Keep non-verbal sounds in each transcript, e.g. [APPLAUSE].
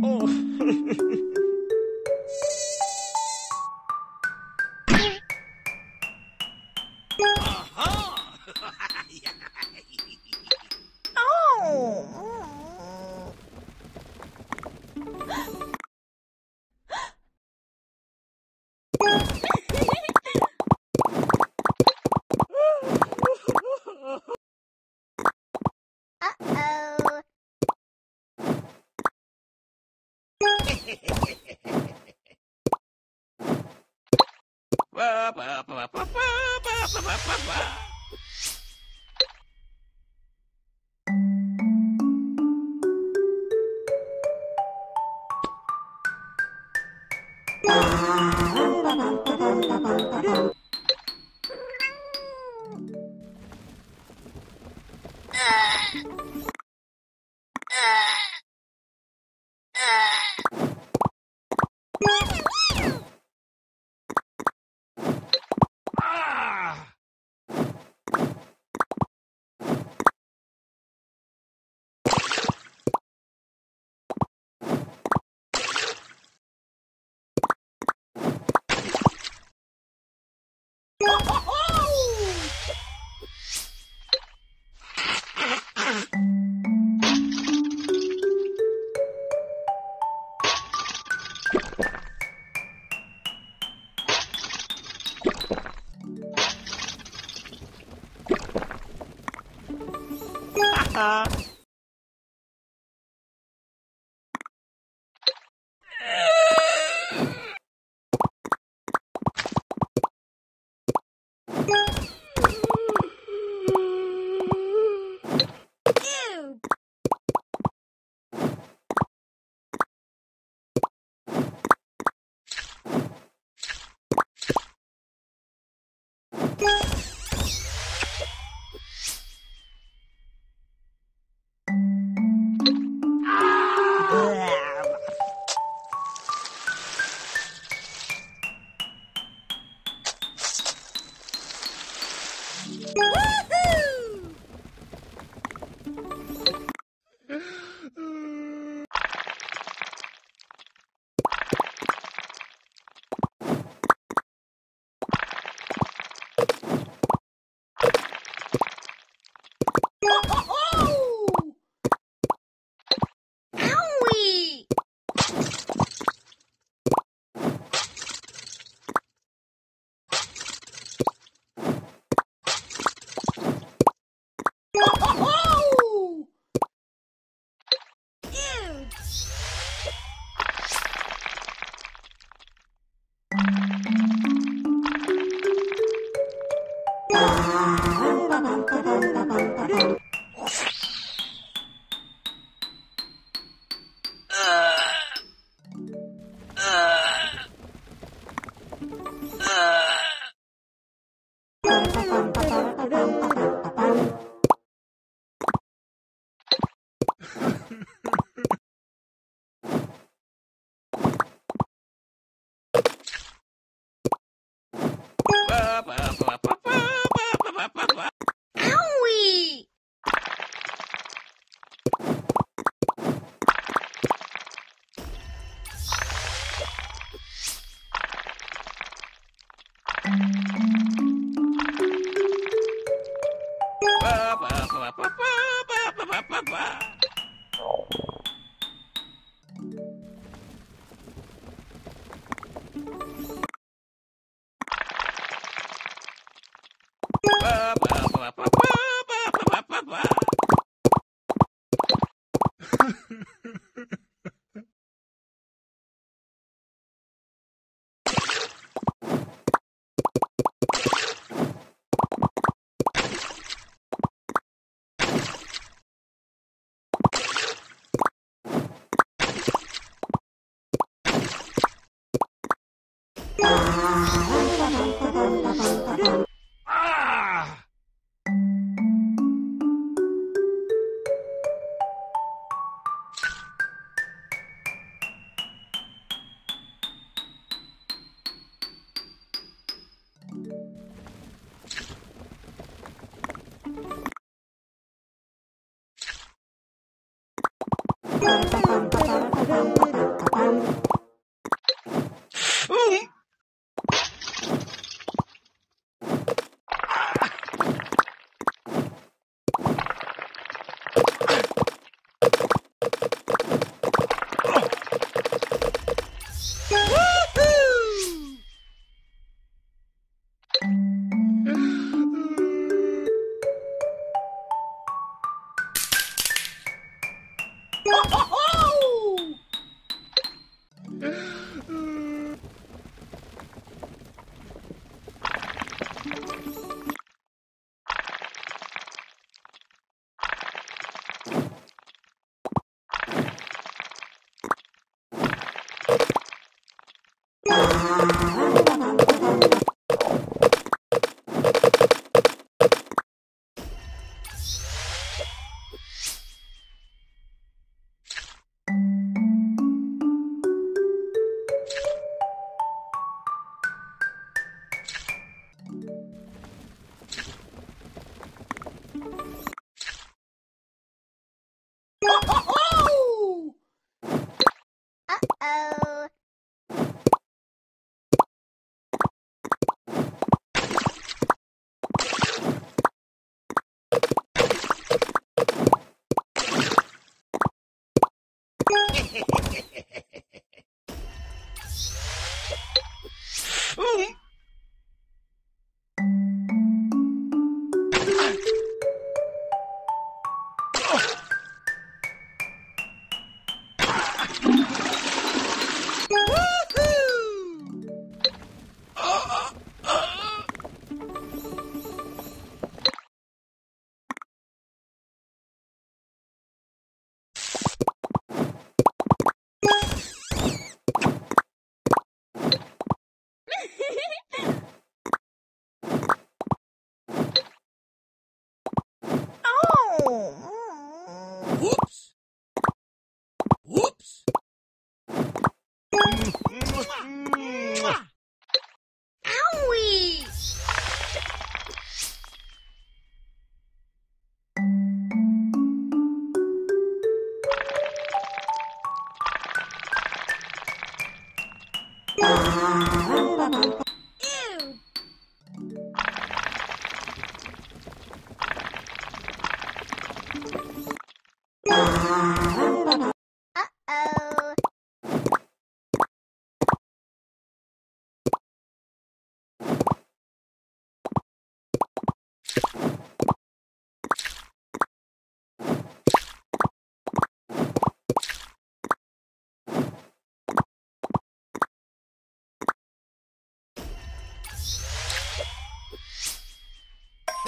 Oh. Ba ba ba ba ba ba ba ba ba. ああ。 하하. down.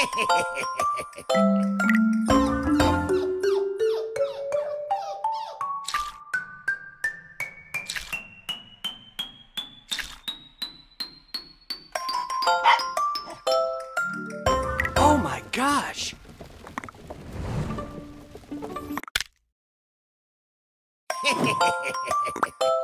Oh my gosh! [LAUGHS]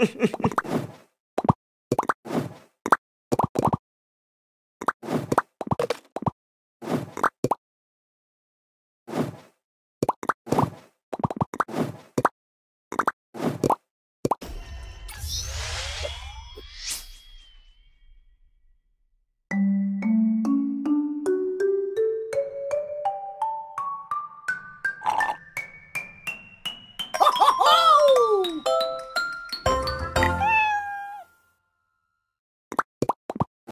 ah! Ah! Oh.